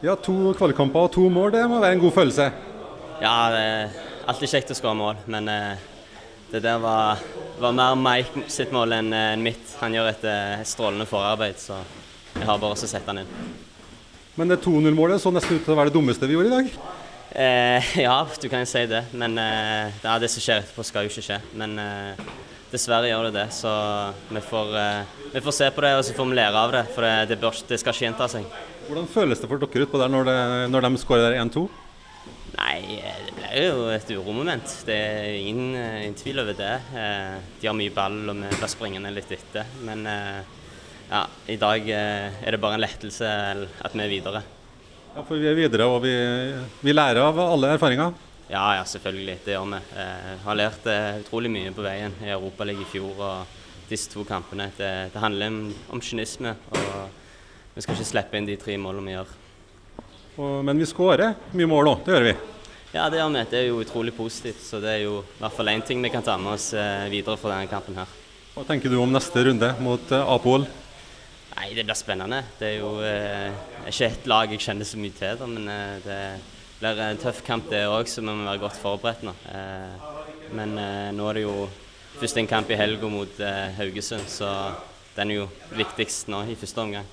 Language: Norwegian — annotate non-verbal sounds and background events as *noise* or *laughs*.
Ja, To kvalikkamper og to mål, det må være en god følelse? Ja, det er alltid kjekt å skåre mål, men eh, det der var, var mer Mike sitt mål enn en mitt. Han gjør et eh, strålende forarbeid, så jeg har bare å sette han inn. Men det 2-0-målet så nesten ut til å være det dummeste vi gjorde i dag? Eh, *laughs* ja, du kan jo si det. Men eh, er det som skjer etterpå, skal jo ikke skje. Men eh, dessverre gjør det det. Så vi får, eh, vi får, se på det og så får vi lære av det. For det, det, bør, det skal ikke gjenta seg. Hvordan føles det for dere utpå der når, det, når de skårer 1-2? Nei, det ble jo et uromoment. Det er ingen, ingen tvil over det. Eh, de har mye ball og vi blir springende litt etter. Men eh, ja, i dag eh, er det bare en lettelse at vi er videre. Ja, For vi er videre, og vi, vi lærer av alle erfaringer? Ja, ja, selvfølgelig. Det gjør vi. Jeg har lært utrolig mye på veien i Europaligaen i fjor og disse to kampene. Det, det handler om, om kynisme, og vi skal ikke slippe inn de tre målene vi gjør. Og, men vi skårer mye mål òg, det gjør vi? Ja, det gjør vi. Det er jo utrolig positivt. Så det er jo i hvert fall én ting vi kan ta med oss videre fra denne kampen her. Hva tenker du om neste runde mot Apol? Nei, Det blir spennende. Det er jo eh, ikke et lag jeg kjenner så mye til, da, men eh, det blir en tøff kamp det òg, så vi må være godt forberedt nå. Eh, men eh, nå er det jo først en kamp i helga mot eh, Haugesund, så den er jo viktigst nå i første omgang.